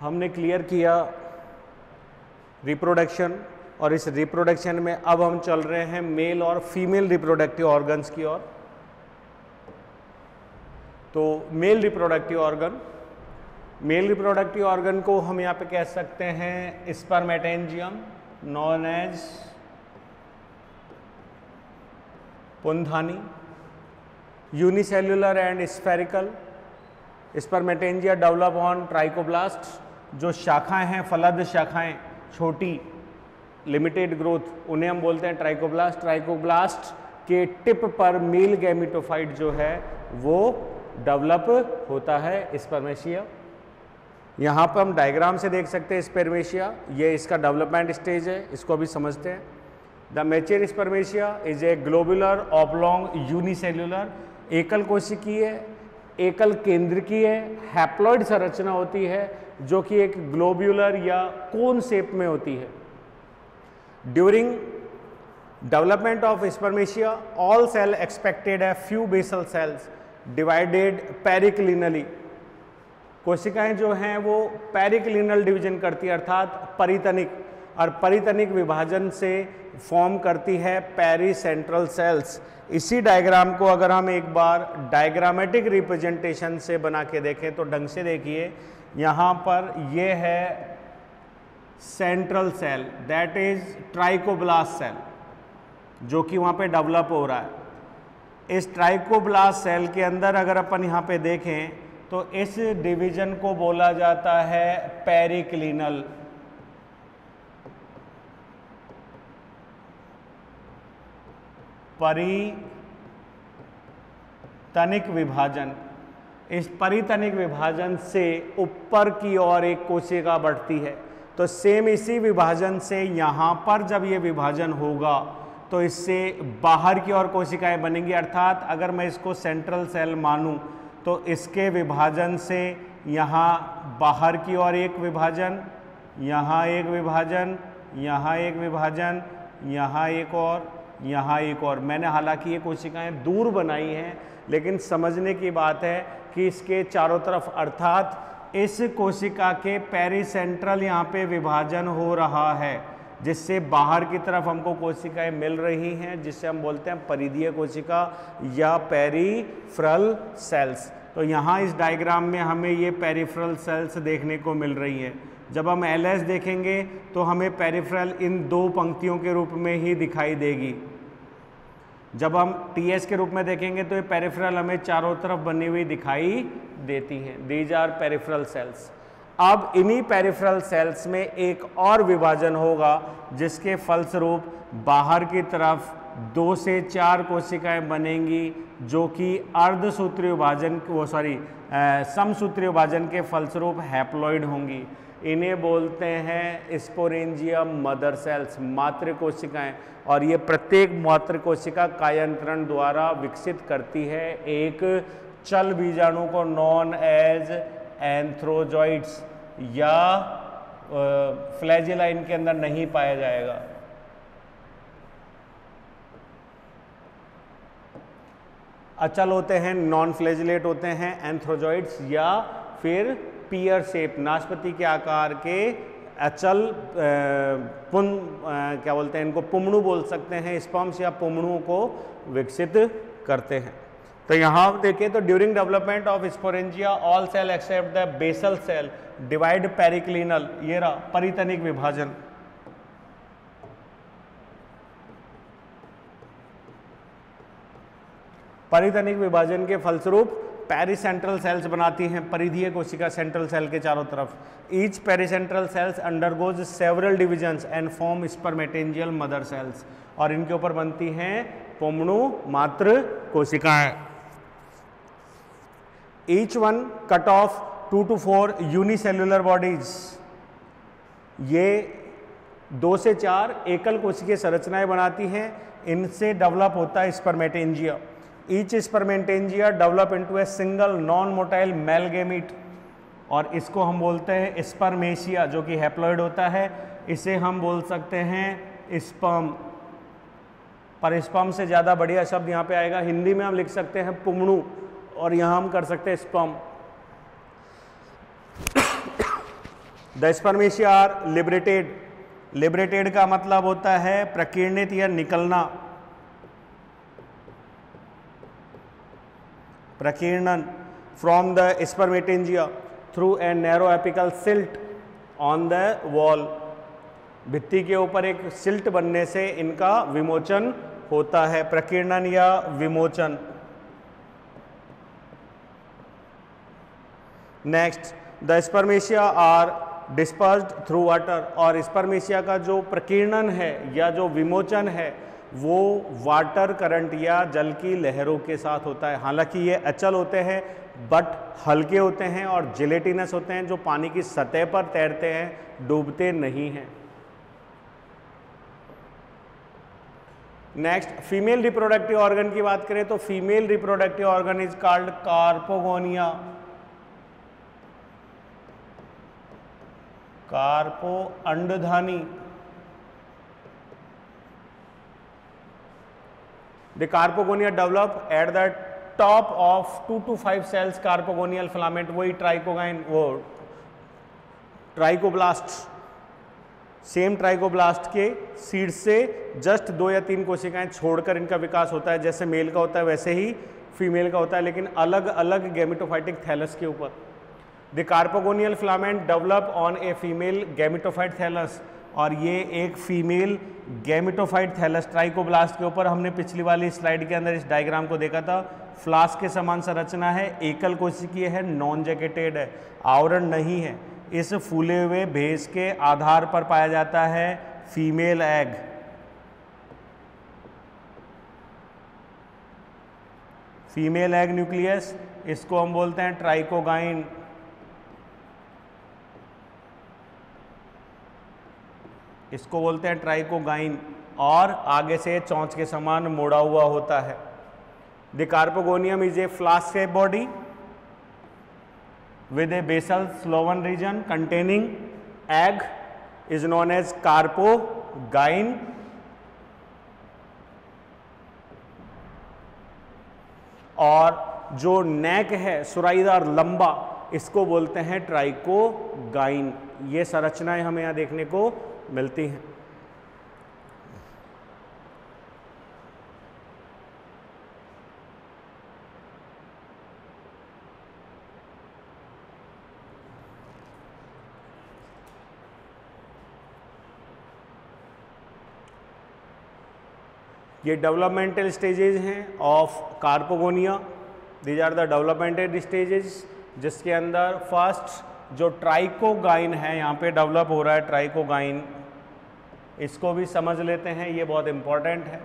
हमने क्लियर किया रिप्रोडक्शन और इस रिप्रोडक्शन में अब हम चल रहे हैं मेल और फीमेल रिप्रोडक्टिव ऑर्गन्स की ओर। तो male reproductive organ male reproductive organ को हम यहाँ पे कह सकते हैं spermatangium known as पुंधानी unicellular and spherical spermatangia develop on trichoblast जो शाखाएँ हैं, फलद शाखाएँ, छोटी लिमिटेड ग्रोथ उन्हें हम बोलते हैं ट्राइकोब्लास्ट ट्राइकोब्लास्ट के टिप पर मेल गैमिटोफाइट जो है, वो डेवलप होता है स्पर्मेशिया यहाँ पर हम डायग्राम से देख सकते हैं स्पर्मेशिया ये इसका डेवलपमेंट स्टेज है, इसको अभी समझते हैं। The mature spermatia is a globular oblong unicellular एकल कोशिकीय एकल केंद्र की है हैप्लॉइड संरचना होती है जो कि एक ग्लोब्यूलर या कोन शेप में होती है। During development of spermatia all cell expected है few basal cells divided periclinally कोशिकाएँ जो हैं वो पेरिक्लिनल डिवीज़न करती है, अर्थात परितनिक, और परितनिक विभाजन से फॉर्म करती है पेरी सेंट्रल सेल्स इसी डायग्राम को अगर हम एक बार डायग्रामेटिक रिप्रेजेंटेशन से बना के देखें तो ढंग से देखिए यहाँ पर ये है central cell that is trichoblast cell जो कि वहाँ पे डेवलप हो रहा है। इस ट्राइकोब्लास्ट सेल के अंदर अगर अपन यहाँ पे देखें तो इस डिवीज़न को बोला जाता है पेरिक्लिनल परितनिक विभाजन। इस परितनिक विभाजन से ऊपर की ओर एक कोशिका बढ़ती है। तो सेम इसी विभाजन से यहाँ पर जब ये विभाजन होगा तो इससे बाहर की ओर कोशिकाएँ बनेंगी। अर्थात अगर मैं इसको सेंट्रल सेल मानूं तो इसके विभाजन से यहाँ बाहर की ओर एक विभाजन, यहाँ एक विभाजन, यहाँ एक विभाजन, यहाँ एक और, यहाँ एक और। मैंने हालाँकि ये कोशिकाएँ दूर बनाई हैं, लेकिन समझने की बात है कि इसके चारों तरफ़? अर्थात इस कोशिका के पेरीसेंट्रल यहाँ पे विभाजन हो रहा है, जिससे बाहर की तरफ़ हमको कोशिकाएँ मिल रही हैं जिससे हम बोलते हैं परिधीय कोशिका या पेरीफ्रल सेल्स। तो यहाँ इस डायग्राम में हमें ये पेरीफ्रल सेल्स देखने को मिल रही हैं। जब हम एलएस देखेंगे तो हमें पेरिफेरल इन दो पंक्तियों के रूप में ही दिखाई देगी। जब हम टीएस के रूप में देखेंगे तो ये पेरिफेरल हमें चारों तरफ़ बनी हुई दिखाई देती हैं। दीज आर पेरिफेरल सेल्स अब इन्हीं पेरिफेरल सेल्स में एक और विभाजन होगा, जिसके फलस्वरूप बाहर की तरफ़ दो से चार कोशिकाएँ बनेंगी, जो कि अर्धसूत्रीय विभाजन, वो सॉरी समसूत्री विभाजन के फलस्वरूप हैप्लॉइड होंगी। इन्हें बोलते हैं स्पोरेंजियम मदर सेल्स, मातृ कोशिकाएँ। और ये प्रत्येक मातृ कोशिका कायंत्रण द्वारा विकसित करती है एक चल बीजाणु को नॉन एज एंथ्रोजॉइड्स या फ्लैजिला इनके अंदर नहीं पाया जाएगा। अचल होते हैं नॉन फ्लैजिलेट होते हैं एंथ्रोजॉइड्स या फिर पियर शेप, नाशपति के आकार के अचल पुन क्या बोलते हैं, इनको पुमणु बोल सकते हैं, स्पम्स या पुमणुओं को विकसित करते हैं। तो यहाँ देखिए तो during development of sporangia all cell except the basal cell divide periclinal ये रहा परितनिक विभाजन। परितनिक विभाजन के फलस्वरूप पेरीसेंट्रल सेल्स बनाती हैं, परिधीय कोशिका सेंट्रल सेल के चारों तरफ़। Each pericentral cells undergoes several divisions and form spermatangial mother cells और इनके ऊपर बनती हैं पोमणु मात्र कोशिकाएँ। Each one cut off two to four unicellular bodies ये दो से चार एकल कोशिकीय संरचनाएँ बनाती हैं। इनसे डेवलप होता है spermatangia each spermatangia develop into a single non motile male gamete और इसको हम बोलते हैं स्पर्मेशिया जो कि हैप्लॉइड होता है। इसे हम बोल सकते हैं स्पम पर स्पर्म से ज़्यादा बढ़िया शब्द यहाँ पे आएगा। हिंदी में हम लिख सकते हैं पुमणु और यहाँ हम कर सकते हैं sperm the spermatia are liberated liberated का मतलब होता है प्रकीर्णित या निकलना। प्रकीर्णन from the spermatangia through a narrow apical slit on the wall भित्ति के ऊपर एक सिल्ट बनने से इनका विमोचन होता है। प्रकीर्णन या विमोचन। Next the spermatia are dispersed through water और स्पर्मेशिया का जो प्रकीर्णन है या जो विमोचन है वो वाटर करंट या जल की लहरों के साथ होता है। हालाँकि ये अचल होते हैं, बट हल्के होते हैं और जिलेटिनस होते हैं, जो पानी की सतह पर तैरते हैं, डूबते नहीं हैं। नेक्स्ट फीमेल रिप्रोडक्टिव ऑर्गन की बात करें तो female reproductive organ is called carpogonia carpo अंडधानी the carpogonia develop at the top of two to five cells carpogonial filament वही ट्राइकोगाइन वो ट्राइकोब्लास्ट सेम ट्राइकोब्लास्ट के सीड से जस्ट दो या तीन कोशिकाएँ छोड़कर इनका विकास होता है। जैसे मेल का होता है, वैसे ही फीमेल का होता है, लेकिन अलग अलग गैमिटोफाइटिक थैलस के ऊपर। The carpogonial filament develop on a female gametophyte thallus और ये एक फीमेल गैमिटोफाइट थैलस ट्राइकोब्लास्ट के ऊपर हमने पिछली वाली स्लाइड के अंदर इस डायग्राम को देखा था। फ्लास्क के समान संरचना है, एकल कोशिकीय है नॉन जैकेटेड है, आवरण नहीं है। इस फूले हुए भेस के आधार पर पाया जाता है female egg female egg nucleus इसको हम बोलते हैं ट्राइकोगाइन इसको बोलते हैं ट्राइकोगाइन। और आगे से चौंच के समान मोड़ा हुआ होता है। The carpogonium is a flask body with a basal sloven region containing egg, is known as carpogyne और जो नेक है सुराईदार लंबा, इसको बोलते हैं ट्राइकोगाइन। ये संरचनाएँ हमें यहाँ देखने को मिलती हैं। ये डेवलपमेंटल स्टेजेज हैं of carpogonia these are the developmental stages जिसके अंदर फ़र्स्ट जो ट्राइकोगाइन है, यहाँ पे डेवलप हो रहा है ट्राइकोगाइन इसको भी समझ लेते हैं, ये बहुत इंपॉर्टेंट है।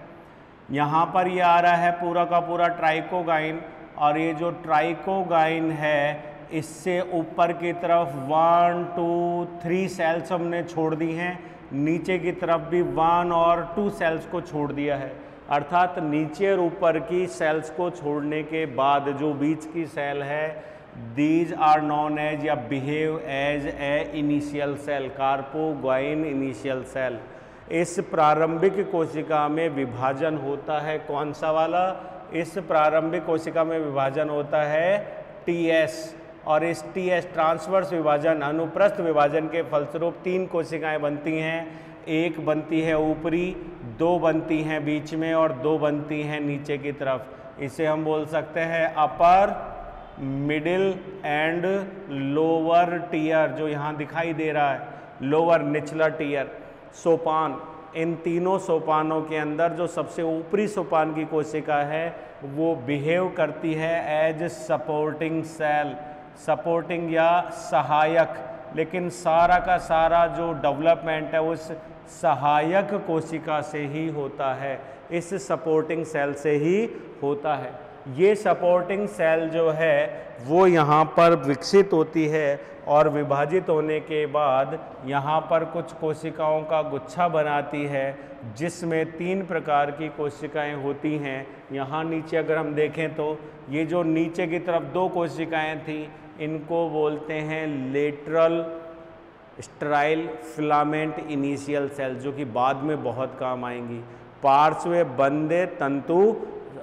यहाँ पर ये आ रहा है पूरा का पूरा ट्राइकोगाइन और ये जो ट्राइकोगाइन है, इससे ऊपर की तरफ़ वन टू थ्री सेल्स हमने छोड़ दी हैं, नीचे की तरफ़ भी वन और टू सेल्स को छोड़ दिया है। अर्थात नीचे और ऊपर की सेल्स को छोड़ने के बाद जो बीच की सेल है दीज आर नॉन एज या behave as a initial cell carpogyne initial cell इस प्रारंभिक कोशिका में विभाजन होता है कौन सा वाला? इस प्रारंभिक कोशिका में विभाजन होता है टीएस और इस टीएस ट्रांसवर्स विभाजन, अनुप्रस्थ विभाजन के फलस्वरूप तीन कोशिकाएँ बनती हैं। एक बनती है ऊपरी, दो बनती हैं बीच में, और दो बनती हैं नीचे की तरफ़। इसे हम बोल सकते हैं upper middle and lower tier जो यहाँ दिखाई दे रहा है लोअर निचला टीयर सोपान, इन तीनों सोपानों के अंदर जो सबसे ऊपरी सोपान की कोशिका है, वो बिहेव करती है एज सपोर्टिंग सेल सपोर्टिंग या सहायक, लेकिन सारा का सारा जो डेवलपमेंट है, उस सहायक कोशिका से ही होता है, इस सपोर्टिंग सेल से ही होता है। ये सपोर्टिंग सेल जो है, वो यहाँ पर विकसित होती है और विभाजित होने के बाद यहाँ पर कुछ कोशिकाओं का गुच्छा बनाती है, जिसमें तीन प्रकार की कोशिकाएँ होती हैं। यहाँ नीचे अगर हम देखें तो ये जो नीचे की तरफ़ दो कोशिकाएँ थी, इनको बोलते हैं lateral sterile filament initial cell जो कि बाद में बहुत काम आएँगी। पार्श्व बंदे तंतु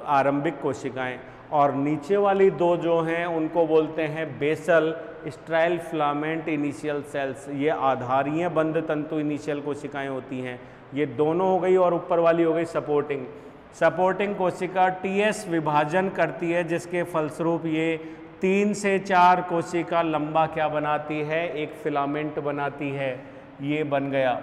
आरंभिक कोशिकाएँ और नीचे वाली दो जो हैं, उनको बोलते हैं basal sterile filament initial cells. ये आधारीय बंद तंतु इनिशियल कोशिकाएँ होती हैं। ये दोनों हो गई और ऊपर वाली हो गई सपोर्टिंग। सपोर्टिंग कोशिका टीएस विभाजन करती है, जिसके फलस्वरूप ये तीन से चार कोशिका लंबा क्या बनाती है? एक फिलामेंट बनाती है। ये बन गया।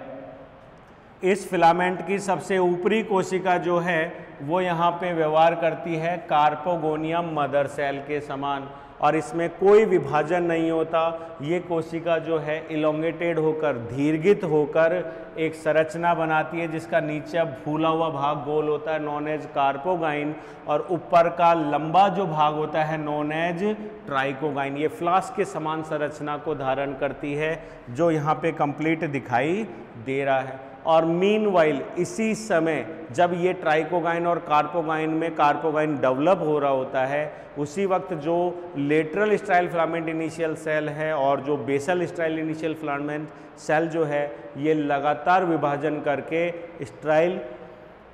इस फिलामेंट की सबसे ऊपरी कोशिका जो है, वो यहाँ पे व्यवहार करती है कार्पोगोनियम मदर सेल के समान। और इसमें कोई विभाजन नहीं होता। ये कोशिका जो है इलोंगेटेड होकर, दीर्घित होकर एक संरचना बनाती है, जिसका नीचे फूला हुआ भाग गोल होता है नॉन एज कार्पोगाइन और ऊपर का लंबा जो भाग होता है नॉन एज ट्राइकोगाइन ये फ्लास्क के समान संरचना को धारण करती है, जो यहाँ पे कंप्लीट दिखाई दे रहा है। और मीन वाइल इसी समय जब ये ट्राइकोगाइन और कार्पोगाइन में कार्पोगाइन डेवलप हो रहा होता है, उसी वक्त जो lateral sterile filament initial cell है और जो basal sterile initial filament cell जो है, ये लगातार विभाजन करके स्टाइल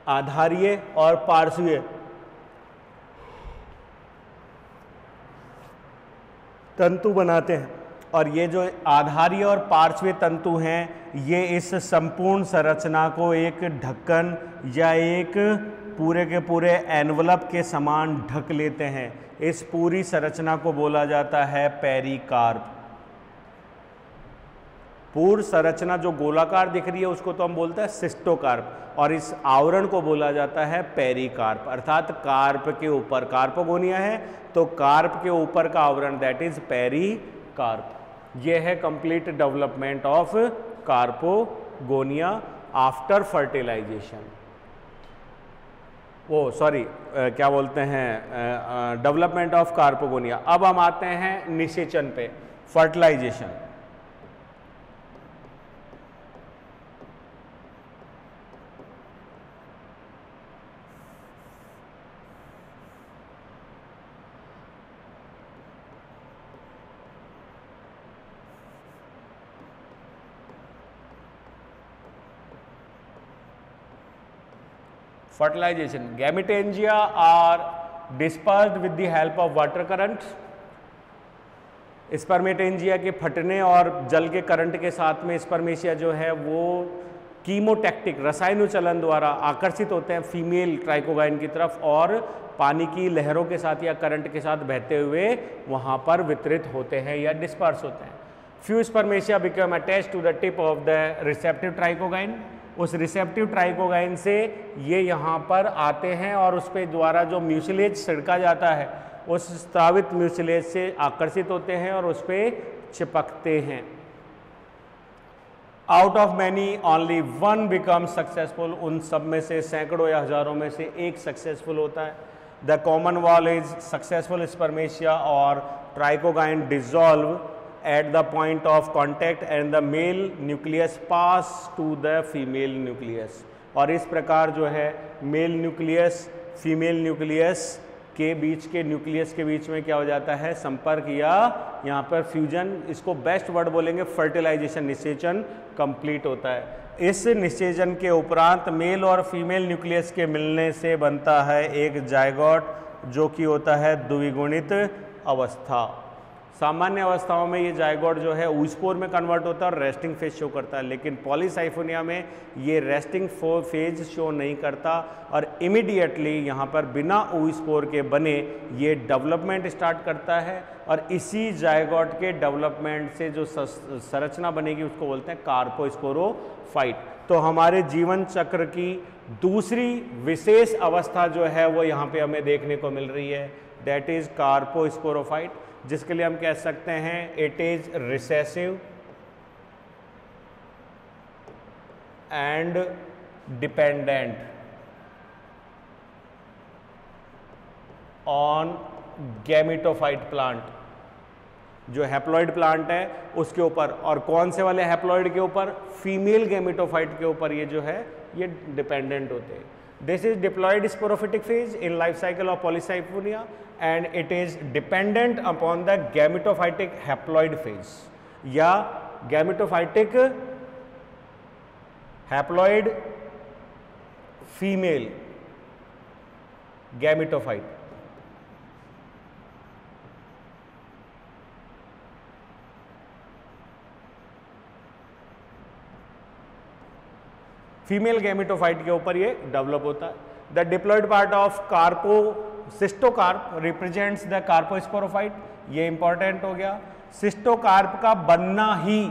आधारीय और पार्श्वीय। तंतु बनाते हैं। और ये जो आधारी और पार्श्वी तंतु हैं, ये इस संपूर्ण संरचना को एक ढक्कन या एक पूरे के पूरे एनवलप के समान ढक लेते हैं। इस पूरी संरचना को बोला जाता है पेरिकार्प पूर्व संरचना जो गोलाकार दिख रही है, उसको तो हम बोलते हैं सिस्टोकार्प, और इस आवरण को बोला जाता है पेरिकार्प अर्थात कार्प के ऊपर, कार्पोगोनिया है तो कार्प के ऊपर का आवरण दैट इज़ पेरिकार्प ये है complete development of carpogonia after fertilization वो सॉरी क्या बोलते हैं? डेवलपमेंट ऑफ़ कार्पोगोनिया अब हम आते हैं निषेचन पे fertilization fertilization. Gametangia are dispersed with the help of water currents. Spermatangia के फटने और जल के करंट के साथ में स्पर्मेशिया जो है वो कीमोटैक्टिक रसायनुचलन द्वारा आकर्षित होते हैं फीमेल ट्राइकोगाइन की तरफ़ और पानी की लहरों के साथ या करंट के साथ बहते हुए वहाँ पर वितरित होते हैं या डिस्पर्स होते हैं। Few spermatia become attach to the tip of the receptive trichogyne उस रिसेप्टिव ट्राइकोगाइन से ये यहाँ पर आते हैं और उस पर द्वारा जो म्यूसिलेज छिड़का जाता है, उस स्त्रावित म्यूसिलेज से आकर्षित होते हैं और उस पर चिपकते हैं। Out of many only one become successful उन सब में से, सैकड़ों या हज़ारों में से एक सक्सेसफुल होता है। The common wall is successful spermatia और trichogyne dissolve at the point of contact and the male nucleus pass to the female nucleus. और इस प्रकार जो है मेल न्यूक्लियस फीमेल न्यूक्लियस के बीच के न्यूक्लियस के बीच में क्या हो जाता है? संपर्क या यहाँ पर फ्यूजन इसको बेस्ट वर्ड बोलेंगे फर्टिलाइजेशन निषेचन कंप्लीट होता है। इस निषेचन के उपरांत मेल और फीमेल न्यूक्लियस के मिलने से बनता है एक जायगॉट जो कि होता है द्विगुणित अवस्था। सामान्य अवस्थाओं में ये जायगोड जो है ऊस्पोर में कन्वर्ट होता है और रेस्टिंग फ़ेज़ शो करता है। लेकिन पॉलीसाइफोनिया में ये रेस्टिंग फ़ेज़ शो नहीं करता और इमिडिएटली यहाँ पर बिना ऊस्पोर के बने ये डेवलपमेंट स्टार्ट करता है और इसी जायगोड के डेवलपमेंट से जो संरचना बनेगी उसको बोलते हैं कार्पोस्पोरोफाइट तो हमारे जीवन चक्र की दूसरी विशेष अवस्था जो है वो यहाँ पे हमें देखने को मिल रही है। दैट इज़ कार्पोस्पोरोफाइट जिसके लिए हम कह सकते हैं it is recessive and dependent on gametophyte plant जो हैप्लॉइड प्लांट है, उसके ऊपर, और कौन से वाले हैप्लॉइड के ऊपर? फीमेल गैमिटोफाइट के ऊपर ये जो है, ये डिपेंडेंट होते हैं। This is diploid sporophytic phase in life cycle of Polysiphonia and it is dependent upon the gametophytic haploid phase. या gametophytic haploid female gametophyte female gametophyte के ऊपर ये डेवलप होता है. The diploid part of carpo cystocarp represents the carposporophyte ये important हो गया. Cystocarp का बनना ही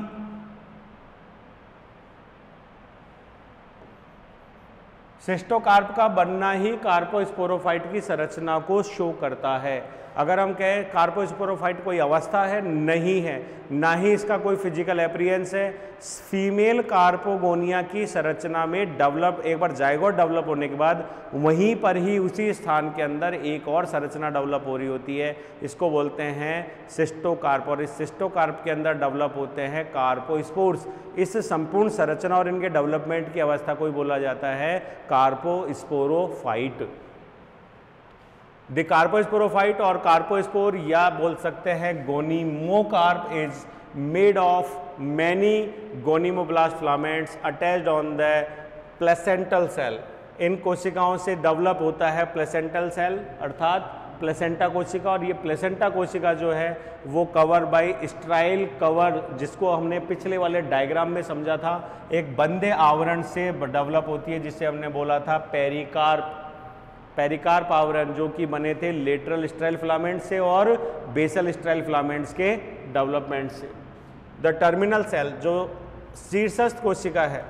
सिस्टोकार्प का बनना ही कार्पोस्पोरोफाइट की संरचना को शो करता है। अगर हम कहें कार्पोस्पोरोफाइट कोई अवस्था है, नहीं है। ना ही इसका कोई फ़िज़िकल एप्रियंस है। फीमेल कार्पोगोनिया की संरचना में डेवलप एक बार जायगोट डेवलप होने के बाद वहीं पर ही उसी स्थान के अंदर एक और संरचना डेवलप हो रही होती है। इसको बोलते हैं सिस्टोकार्प और इस सिस्टोकार्प के अंदर डेवलप होते हैं कार्पोस्पोर्स इस संपूर्ण संरचना और इनके डेवलपमेंट की अवस्था को बोला जाता है कार्पोस्पोरोफाइट द कार्पोस्पोरोफाइट और कार्पोस्पोर या बोल सकते हैं gonimocarp is made of many gonimoblast filaments attached on the placental cell इन कोशिकाओं से डेवलप होता है प्लेसेंटल सेल अर्थात प्लेसेंटा कोशिका और ये प्लेसेंटा कोशिका जो है, वो कवर बाय स्ट्राइल कवर, जिसको हमने पिछले वाले डायग्राम में समझा था, एक बंदे आवरण से डेवलप होती है, जिसे हमने बोला था पेरिकार्प। पेरिकार पावरन जो कि बने थे लेटरल स्ट्राइल फिलामेंट से और बेसल स्ट्राइल फिलामेंट्स के डेवलपमेंट से। द टर्मिनल सेल जो शीर्षस्थ कोशिका है,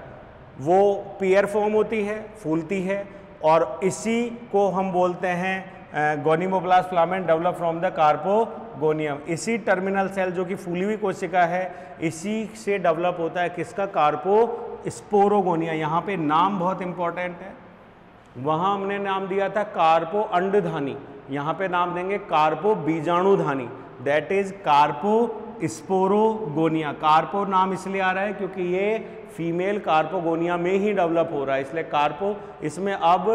वो पियर फॉर्म होती है, फूलती है और इसी को हम बोलते हैं gonimoblast filament develop from the carpogonium. इसी टर्मिनल सेल जो कि फूली हुई कोशिका है, इसी से डेवलप होता है किसका? कार्पो स्पोरोगोनिया यहाँ पे नाम बहुत इंपॉर्टेंट है। वहाँ हमने नाम दिया था कार्पो अंडधानी यहाँ पे नाम देंगे कार्पो बीजाणुधानी दैट इज़ कार्पो स्पोरोगोनिया कार्पो नाम इसलिए आ रहा है क्योंकि ये फीमेल कार्पोगोनिया में ही डेवलप हो रहा है। इसलिए कार्पो इसमें अब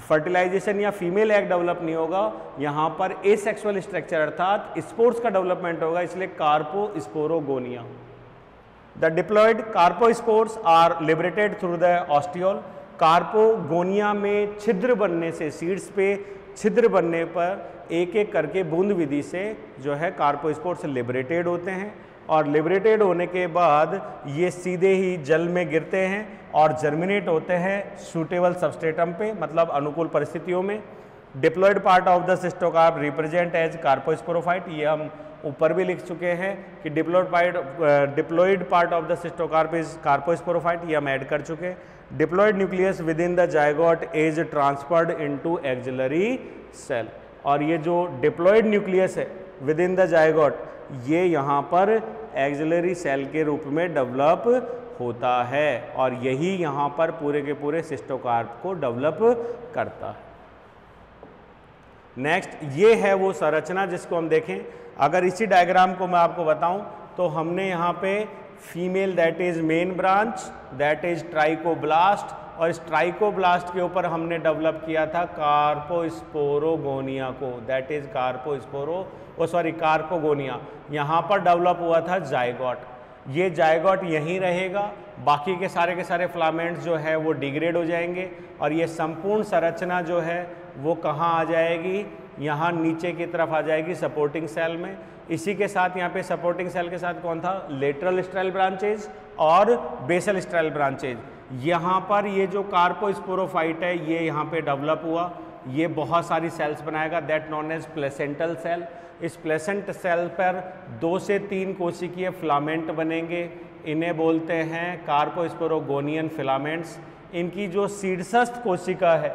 फर्टिलाइजेशन या फीमेल एग डेवलप नहीं होगा, यहाँ पर ए सेक्सुअल स्ट्रक्चर अर्थात स्पोर्ट्स का डेवलपमेंट होगा, इसलिए carposporogonia the diploid carpospores are liberated through the ostiole carpogonia में छिद्र बनने से सीड्स पे छिद्र बनने पर एक एक करके बूंद विधि से जो है कार्पोस्पोर्ट्स लिबरेटेड होते हैं। और लिबरेटेड होने के बाद ये सीधे ही जल में गिरते हैं और जर्मिनेट होते हैं सूटेबल सबस्टेटम पे मतलब अनुकूल परिस्थितियों में। Diploid part of the cystocarp represent as carposporophyte ये हम ऊपर भी लिख चुके हैं कि diploid part diploid part of the cystocarp is carposporophyte ये हम ऐड कर चुके हैं। Diploid nucleus within the zygote is transferred into axillary cell और ये जो डिप्लॉयड न्यूक्लियस है विद इन द जायगोट ये यहाँ पर एक्सिलरी सेल के रूप में डेवलप होता है और यही यहाँ पर पूरे के पूरे सिस्टोकार्प को डेवलप करता है। नेक्स्ट ये है वो संरचना जिसको हम देखें। अगर इसी डायग्राम को मैं आपको बताऊँ तो हमने यहाँ पे female that is main branch that is trichoblast और इस ट्राइकोब्लास्ट के ऊपर हमने डेवलप किया था कार्पोस्पोरोगोनिया को। That is carposporo, oh sorry carpogonia. यहाँ पर डेवलप हुआ था जायगॉट। ये जायगॉट यहीं रहेगा, बाकी के सारे के सारे फ्लामेंट्स जो है वो डिग्रेड हो जाएँगे और ये संपूर्ण संरचना जो है वो कहाँ आ जाएगी? यहाँ नीचे की तरफ़ आ जाएगी सपोर्टिंग सेल में। इसी के साथ यहाँ पे सपोर्टिंग सेल के साथ कौन था? लेटरल स्ट्राइल ब्रांचेज और बेसल स्ट्राइल ब्रांचेज यहाँ पर ये जो कार्पोस्पोरोफाइट है, ये यहाँ पे डेवलप हुआ। ये बहुत सारी सेल्स बनाएगा that known as placental cell इस प्लेसेंट सेल पर दो से तीन कोशिकीय फिलामेंट बनेंगे। इन्हें बोलते हैं कार्पोस्पोरोगोनियन फिलामेंट्स इनकी जो शीर्षस्थ कोशिका है,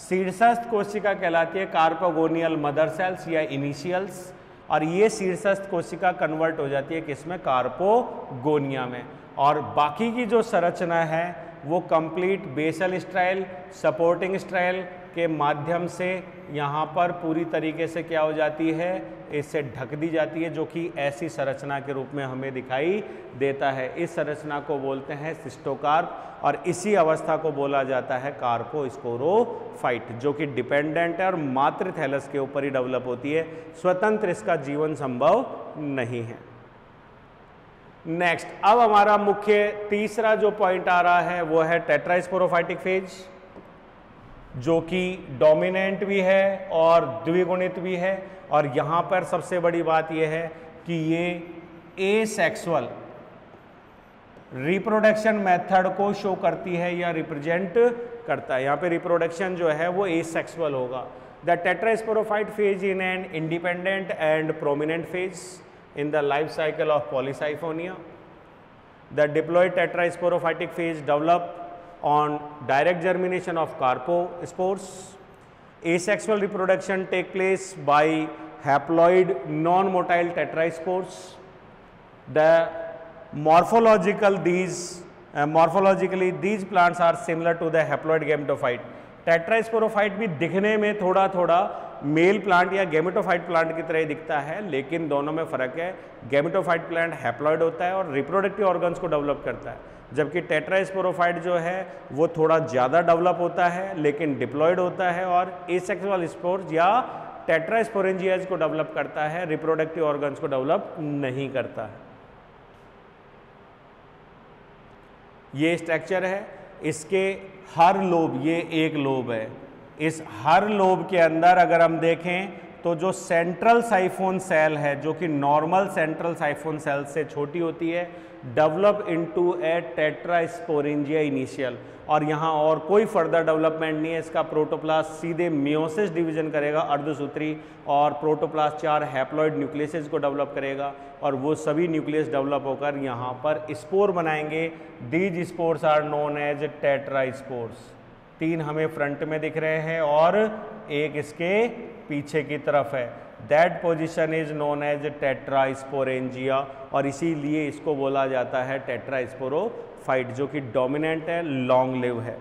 शीर्षस्थ कोशिका कहलाती है कार्पोगोनियल मदर सेल्स या इनिशियल्स और ये शीर्षस्थ कोशिका कन्वर्ट हो जाती है किसमें? कार्पोगोनिया में। और बाकी की जो संरचना है, वो complete basal sterile supporting sterile के माध्यम से यहाँ पर पूरी तरीके से क्या हो जाती है इससे ढक दी जाती है, जो कि ऐसी संरचना के रूप में हमें दिखाई देता है। इस संरचना को बोलते हैं सिस्टोकार्प और इसी अवस्था को बोला जाता है कार्पोस्पोरोफाइट जो कि डिपेंडेंट है और मातृ थैलस के ऊपर ही डेवलप होती है। स्वतंत्र इसका जीवन संभव नहीं है। नेक्स्ट अब हमारा मुख्य तीसरा जो पॉइंट आ रहा है, वो है टेट्रास्पोरोफाइटिक फ़ेज़ जो कि डोमिनेंट भी है और द्विगुणित भी है। और यहाँ पर सबसे बड़ी बात यह है कि ये ए सेक्सुअल रिप्रोडक्शन मेथड को शो करती है या रिप्रेजेंट करता है। यहाँ पे रिप्रोडक्शन जो है, वो एसेक्सुअल होगा। The tetrasporophyte phase in an independent and prominent phase In the life cycle of polysiphonia the diploid tetrasporophytic phase develop on direct germination of carpospores. Asexual reproduction take place by haploid non-motile tetraspores. The morphological these uh, morphologically these plants are similar to the haploid gametophyte. Tetrasporophyte भी दिखने में थोड़ा थोड़ा male plant या gametophyte plant की तरह ही दिखता है, लेकिन दोनों में फ़र्क है। गेमेटोफाइट प्लांट हैप्लॉइड होता है और रिप्रोडक्टिव ऑर्गन्स को डेवलप करता है। जबकि टेट्रास्पोरोफाइट जो है, वो थोड़ा ज़्यादा डेवलप होता है, लेकिन डिप्लॉयड होता है और एसेक्सुअल स्पोर्स या टेट्रास्पोरेंजियाज को डेवलप करता है रिप्रोडक्टिव ऑर्गन्स को डेवलप नहीं करता है। ये स्ट्रक्चर है, इसके हर लोब ये एक लोब है। इस हर लोब के अंदर अगर हम देखें तो जो सेंट्रल साइफोन सेल है, जो कि नॉर्मल सेंट्रल साइफोन सेल से छोटी होती है develop into a tetrasporangia initial और यहाँ और कोई फर्दर डेवलपमेंट नहीं है, इसका प्रोटोप्लास्ट सीधे मियोसिस डिवीज़न करेगा, अर्धसूत्री, और प्रोटोप्लास्ट चार हैप्लॉइड न्यूक्लियस को डेवलप करेगा, और वो सभी न्यूक्लियस डेवलप होकर यहाँ पर स्पोर बनाएँगे. These spores are known as tetraspores तीन हमें फ्रंट में दिख रहे हैं और एक इसके पीछे की तरफ़ है। That position is known as tetrasporangia और इसीलिए इसको बोला जाता है टेट्रास्पोरोफाइट जो कि डोमिनेंट है लॉन्ग लिव है।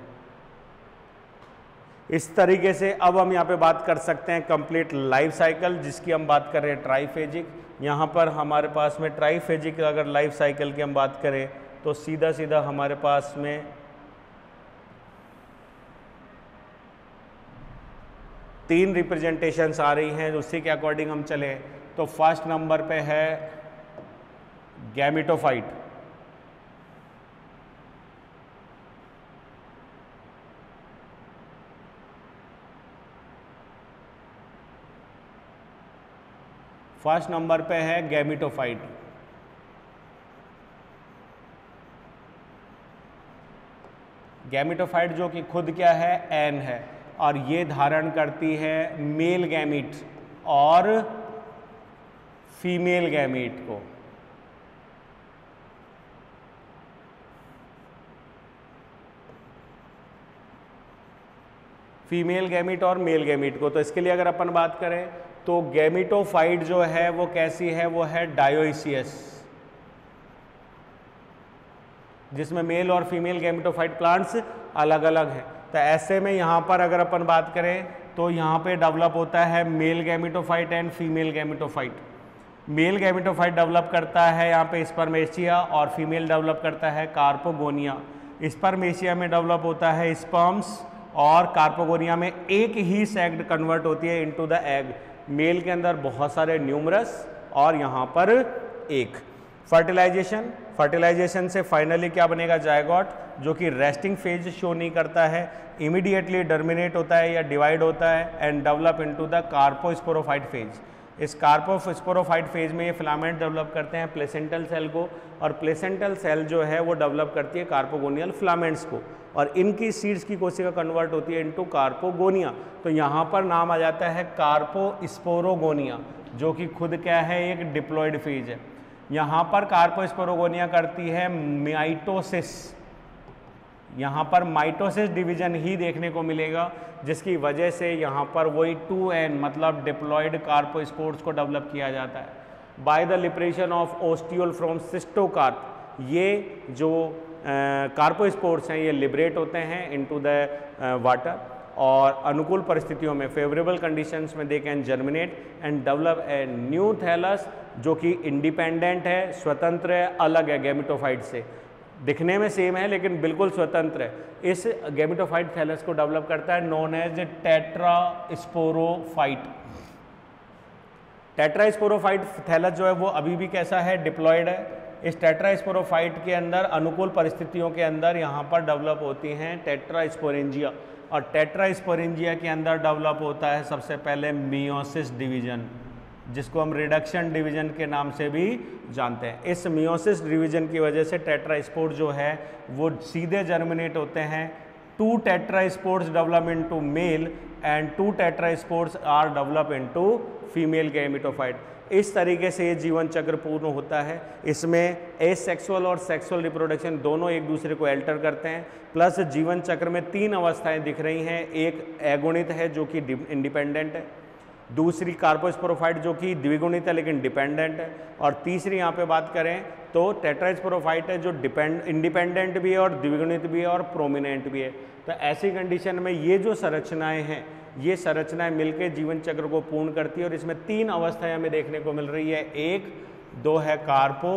इस तरीके से अब हम यहाँ पे बात कर सकते हैं कंप्लीट लाइफ साइकिल जिसकी हम बात कर रहे हैं ट्राईफेजिक यहाँ पर हमारे पास में ट्राईफेजिक अगर लाइफ साइकिल की हम बात करें तो सीधा सीधा हमारे पास में तीन रिप्रेजेंटेशंस आ रही हैं, उसी के अकॉर्डिंग हम चले। तो फ़र्स्ट नंबर पे है गैमिटोफाइट फ़र्स्ट नंबर पे है गैमिटोफाइट गैमिटोफाइट जो कि खुद क्या है एन है। और ये धारण करती है मेल गैमिट और फीमेल गैमिट को। फीमेल गैमिट और मेल गैमिट को। तो इसके लिए अगर अपन बात करें तो गैमिटोफाइट जो है, वो कैसी है? वो है डायोसियस जिसमें मेल और फीमेल गैमिटोफाइट प्लांट्स अलग अलग हैं। तो ऐसे में यहाँ पर अगर अपन बात करें तो यहाँ पे डेवलप होता है male gametophyte and female gametophyte male gametophyte develop करता है यहाँ पे स्पर्मेशिया और फीमेल डेवलप करता है कार्पोगोनिया स्पर्मेशिया में डेवलप होता है स्पर्म्स और कार्पोगोनिया में एक ही सेग्ड कन्वर्ट होती है इनटू द एग मेल के अंदर बहुत सारे न्यूमरस और यहाँ पर एक। फर्टिलाइजेशन फर्टिलाइजेशन से फाइनली क्या बनेगा जायगॉट? जो कि रेस्टिंग फ़ेज़ शो नहीं करता है इमीडिएटली डर्मिनेट होता है या डिवाइड होता है and develop into the carposporophyte phase इस कार्पोस्पोरोफाइट फ़ेज़ में ये फिलामेंट डेवलप करते हैं प्लेसेंटल सेल को और प्लेसेंटल सेल जो है वो डेवलप करती है कार्पोगोनियल फिलामेंट्स को और इनकी सीड्स की कोशिका कन्वर्ट होती है इनटू कार्पोगोनिया तो यहाँ पर नाम आ जाता है कार्पोस्पोरोगोनिया जो कि खुद क्या है, एक डिप्लॉयड फ़ेज़ है। यहाँ पर कार्पोस्पोरोगोनिया करती है माइटोसिस यहाँ पर माइटोसिस डिवीज़न ही देखने को मिलेगा, जिसकी वजह से यहाँ पर वही टू मतलब डिप्लॉयड कार्पोस्पोर्ट्स को डेवलप किया जाता है। By the liberation of ostiole from cystocarp ये जो कार्पोस्पोर्ट्स हैं, ये लिबरेट होते हैं इनटू द वाटर और अनुकूल परिस्थितियों में फेवरेबल कंडीशंस में they can germinate and develop a new thallus जो कि इंडिपेंडेंट है, स्वतंत्र है, अलग है गेमिटोफाइट से। दिखने में सेम है, लेकिन बिल्कुल स्वतंत्र है। इस गेमिटोफाइट थैलस को डेवलप करता है known as tetrasporophyte tetrasporophyte thallus जो है, वो अभी भी कैसा है डिप्लॉयड है। इस टेट्रा स्पोरोफाइट के अंदर, अनुकूल परिस्थितियों के अंदर यहाँ पर डेवलप होती हैं टेट्रा स्पोरेंजिया और टेट्रा स्पोरेंजिया के अंदर डेवलप होता है सबसे पहले मियोसिस डिवीज़न जिसको हम रिडक्शन डिवीज़न के नाम से भी जानते हैं। इस मियोसिस डिवीज़न की वजह से टेट्रास्पोर्ट जो है, वो सीधे जर्मिनेट होते हैं। Two tetraspores develop into male and two tetraspores are develop into female gametophyte इस तरीके से ये जीवन चक्र पूर्ण होता है। इसमें ए सेक्सुअल और सेक्सुअल रिप्रोडक्शन दोनों एक दूसरे को एल्टर करते हैं। प्लस जीवन चक्र में तीन अवस्थाएँ दिख रही हैं। एक एगुणित है जो कि इंडिपेंडेंट है। दूसरी कार्पोस्पोरोफाइट जो कि द्विगुणित है, लेकिन डिपेंडेंट है। और तीसरी यहाँ पे बात करें तो टेट्रास्पोरोफाइट है, जो डिपेंड, इंडिपेंडेंट भी है और द्विगुणित भी है और प्रोमिनेंट भी है। तो ऐसी कंडीशन में ये जो संरचनाएँ हैं, ये संरचनाएँ मिलकर जीवन चक्र को पूर्ण करती है और इसमें तीन अवस्थाएँ हमें देखने को मिल रही है। एक, दो है कार्पो।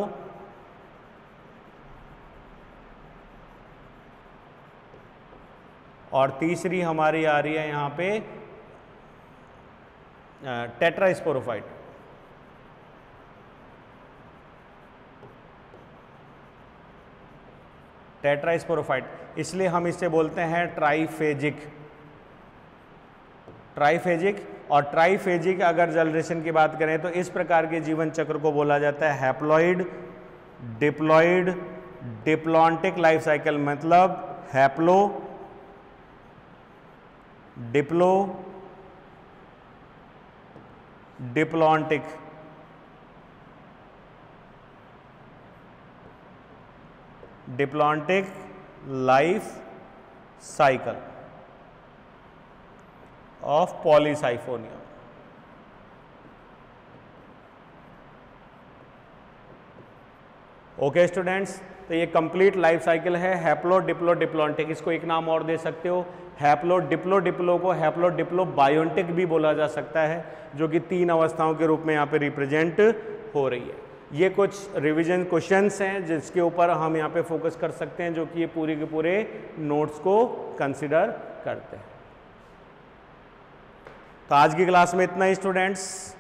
और तीसरी हमारी आ रही है यहाँ पे टेट्रास्पोरोफाइट। टेट्रास्पोरोफाइट, इसलिए हम इसे बोलते हैं ट्राइफेजिक। ट्राइफेजिक और ट्राइफेजिक अगर जनरेशन की बात करें तो इस प्रकार के जीवन चक्र को बोला जाता है haploid, diploid, diplontic life cycle मतलब haplo, diplo diplontic diplontic life cycle of polysiphonia okay students तो ये कंप्लीट लाइफ साइकिल है. हैप्लो डिप्लो डिप्लॉन्टिक इसको एक नाम और दे सकते हो. हैप्लो डिप्लो डिप्लो को हैप्लो डिप्लो बायोटिक भी बोला जा सकता है, जो कि तीन अवस्थाओं के रूप में यहाँ पे रिप्रेजेंट हो रही है। ये कुछ रिविजन क्वेश्चंस हैं, जिसके ऊपर हम यहाँ पे फोकस कर सकते हैं, जो कि ये पूरे के पूरे नोट्स को कंसिडर करते हैं। तो आज की क्लास में इतना ही स्टूडेंट्स